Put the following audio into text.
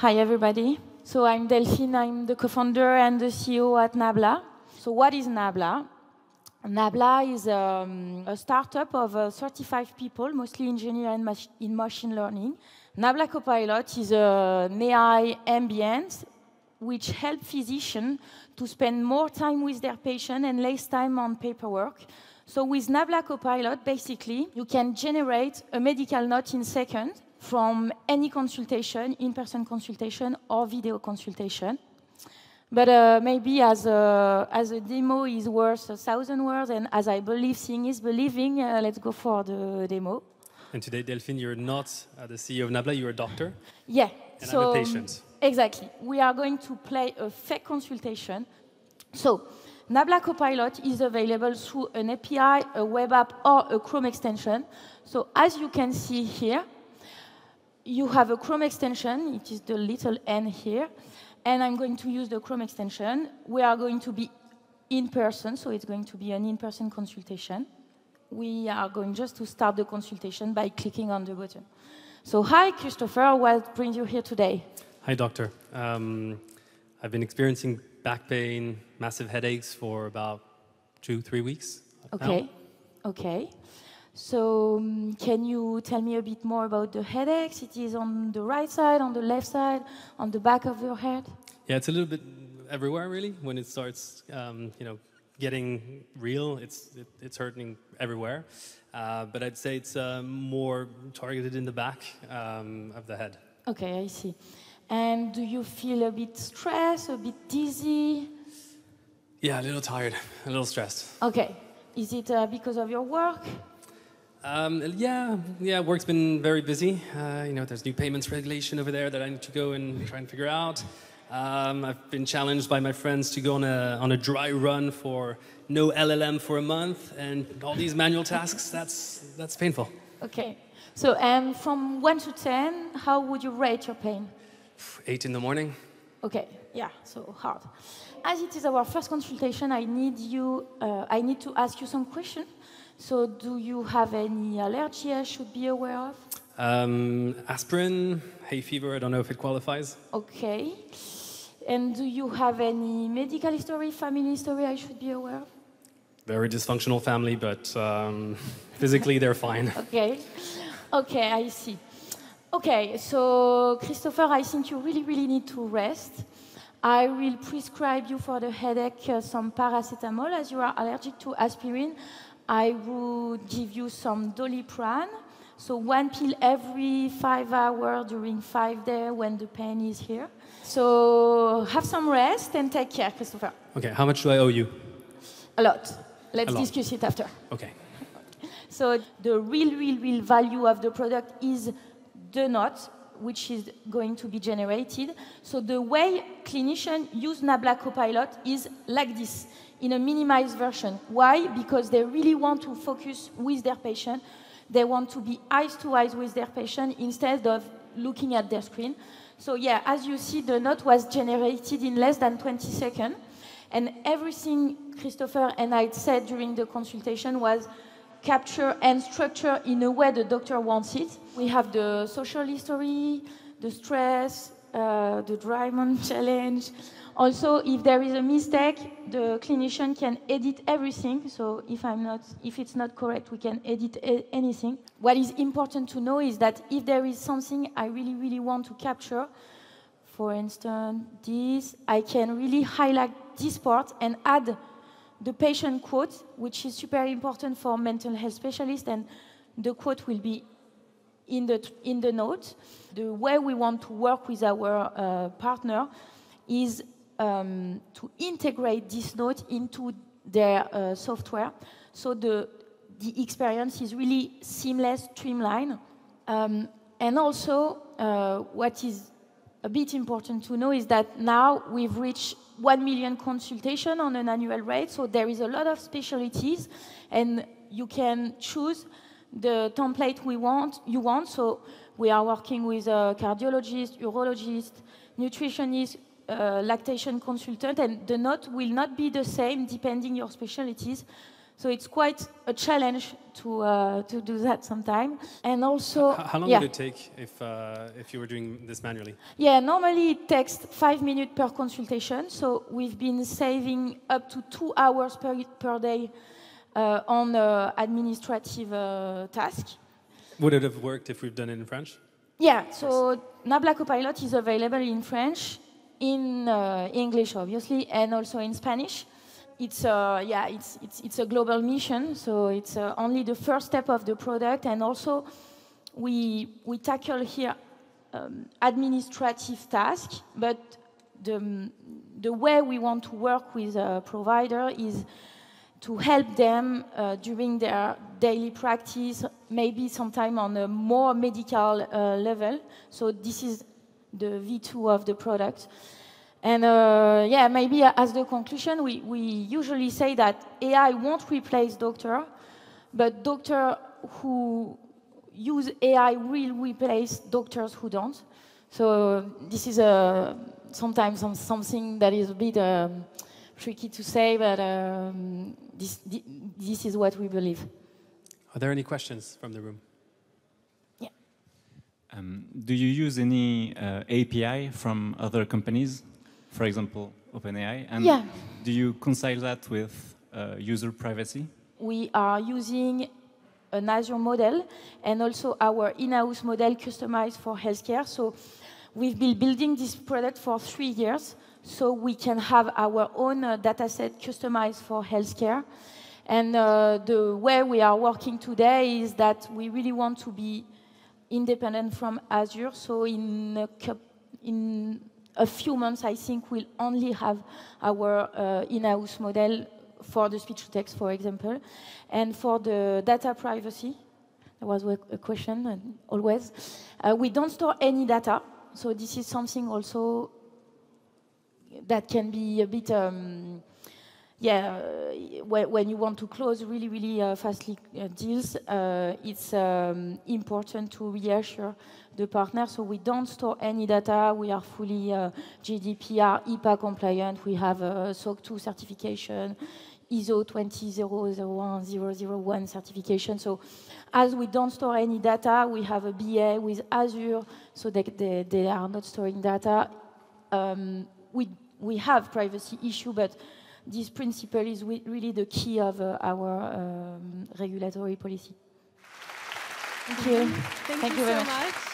Hi, everybody. So I'm Delphine. I'm the co-founder and the CEO at Nabla. So what is Nabla? Nabla is um, a startup of uh, 35 people, mostly engineers and mach in machine learning. Nabla Copilot is an AI ambient which helps physicians to spend more time with their patient and less time on paperwork. So with Nabla Copilot, basically, you can generate a medical note in seconds from any consultation, in-person consultation or video consultation. But uh, maybe as a, as a demo is worth a thousand words, and as I believe seeing is believing, uh, let's go for the demo. And today, Delphine, you're not uh, the CEO of Nabla, you're a doctor? Yeah. And so, I'm a patient. Exactly. We are going to play a fake consultation. So, Nabla Copilot is available through an API, a web app, or a Chrome extension. So as you can see here, you have a Chrome extension. It is the little n here. And I'm going to use the Chrome extension. We are going to be in person, so it's going to be an in-person consultation. We are going just to start the consultation by clicking on the button. So hi, Christopher. What brings you here today? Hi, doctor. Um, I've been experiencing back pain, massive headaches for about two, three weeks. Okay. Now. Okay. So, um, can you tell me a bit more about the headaches? It is on the right side, on the left side, on the back of your head? Yeah, it's a little bit everywhere, really. When it starts, um, you know, getting real, it's it, it's hurting everywhere. Uh, but I'd say it's uh, more targeted in the back um, of the head. Okay, I see. And do you feel a bit stressed, a bit dizzy? Yeah, a little tired, a little stressed. Okay. Is it uh, because of your work? Um, yeah, yeah, work's been very busy. Uh, you know, there's new payments regulation over there that I need to go and try and figure out. Um, I've been challenged by my friends to go on a, on a dry run for no LLM for a month, and all these manual tasks, that's, that's painful. Okay. So, um, from 1 to 10, how would you rate your pain? Eight in the morning. Okay, yeah, so hard. As it is our first consultation, I need you, uh, I need to ask you some questions. So, do you have any allergy I should be aware of? Um, aspirin, hay fever, I don't know if it qualifies. Okay. And do you have any medical history, family history I should be aware of? Very dysfunctional family, but um, physically they're fine. Okay. Okay, I see. Okay, so Christopher, I think you really, really need to rest. I will prescribe you for the headache uh, some paracetamol as you are allergic to aspirin. I would give you some doliprane, so one pill every five hours during five days when the pain is here. So have some rest and take care, Christopher. Okay, how much do I owe you? A lot. Let's A lot. discuss it after. Okay. So the real, real, real value of the product is the note, which is going to be generated. So the way clinicians use Nabla Copilot is like this, in a minimized version. Why? Because they really want to focus with their patient. They want to be eyes to eyes with their patient instead of looking at their screen. So yeah, as you see, the note was generated in less than 20 seconds. And everything Christopher and I said during the consultation was capture and structure in a way the doctor wants it. We have the social history, the stress, uh, the Drymon challenge. Also, if there is a mistake, the clinician can edit everything. So if I'm not, if it's not correct, we can edit anything. What is important to know is that if there is something I really, really want to capture, for instance, this, I can really highlight this part and add the patient quote, which is super important for mental health specialists, and the quote will be in the, in the note. The way we want to work with our uh, partner is um, to integrate this note into their uh, software. So the, the experience is really seamless, streamlined. Um, and also, uh, what is a bit important to know is that now we've reached 1 million consultation on an annual rate, so there is a lot of specialties, and you can choose the template we want, you want. So we are working with a cardiologist, urologist, nutritionist, uh, lactation consultant, and the note will not be the same depending your specialties. So it's quite a challenge to, uh, to do that sometime. And also, How, how long yeah. would it take if, uh, if you were doing this manually? Yeah, normally it takes five minutes per consultation. So we've been saving up to two hours per, per day uh, on uh, administrative uh, tasks. Would it have worked if we've done it in French? Yeah, so Nabla Copilot is available in French, in uh, English, obviously, and also in Spanish. It's, uh, yeah, it's, it's, it's a global mission, so it's uh, only the first step of the product, and also we, we tackle here um, administrative tasks, but the, the way we want to work with a provider is to help them uh, during their daily practice, maybe sometime on a more medical uh, level. So this is the V2 of the product. And uh, yeah, maybe as the conclusion, we, we usually say that AI won't replace doctor, but doctor who use AI will replace doctors who don't. So this is a, sometimes some, something that is a bit um, tricky to say, but um, this, this is what we believe. Are there any questions from the room? Yeah. Um, do you use any uh, API from other companies, for example, OpenAI? And Yeah. do you concile that with uh, user privacy? We are using an Azure model and also our in-house model customized for healthcare. So we've been building this product for three years so we can have our own uh, dataset customized for healthcare. And uh, the way we are working today is that we really want to be independent from Azure. So in a, in a few months, I think we'll only have our uh, in-house model for the speech to text, for example, and for the data privacy. There was a question uh, always. Uh, we don't store any data, so this is something also that can be a bit, um, yeah, uh, when, you want to close really, really uh, fastly uh, deals, uh, it's um, important to reassure the partner. So we don't store any data. We are fully uh, GDPR, HIPAA compliant. We have a SOC 2 certification, ISO 2001001 certification. So as we don't store any data, we have a BA with Azure, so they, they, they are not storing data. Um, we, we have privacy issue, but this principle is really the key of uh, our um, regulatory policy. Thank you. Thank, Thank you, you very so much. much.